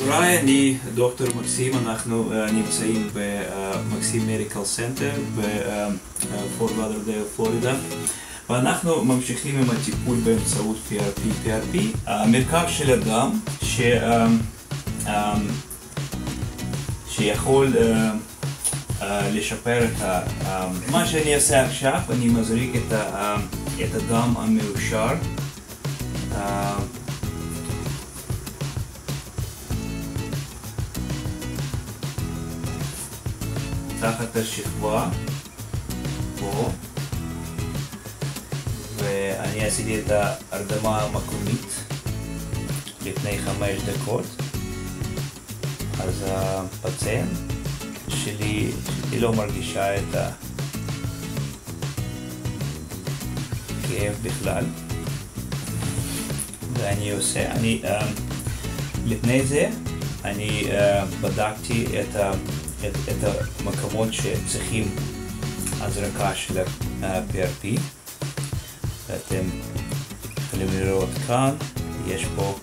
היי, אני דוקטור מקסים, אנחנו uh, נמצאים במקסים Medical Center בפורט לודרדייל, פלורידה ואנחנו ממשיכים עם הטיפול באמצעות PRP-PRP. המרכיב של הדם ש, uh, uh, שיכול לשפר את ה... מה שאני אעשה עכשיו, אני מזריק את הדם המועשר uh, תחת השכבה, פה, ואני עשיתי את ההרדמה המקומית לפני חמש דקות, אז הפציינט שלי, היא לא מרגישה את הכאב בכלל, ואני עושה, אני, uh, לפני זה אני uh, בדקתי את ה... את, את המקומות שצריכים הזרקה של ה-PRP ואתם יכולים לראות כאן, יש פה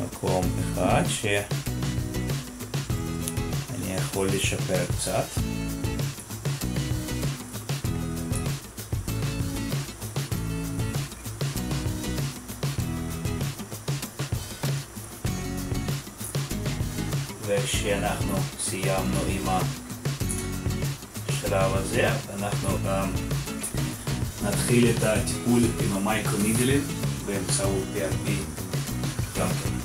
מקום אחד שאני יכול לשפר קצת וכשאנחנו סיימנו עם השלב הזה, אנחנו נתחיל את הטיפול עם המייקרונידלים באמצעות PRP גם כן.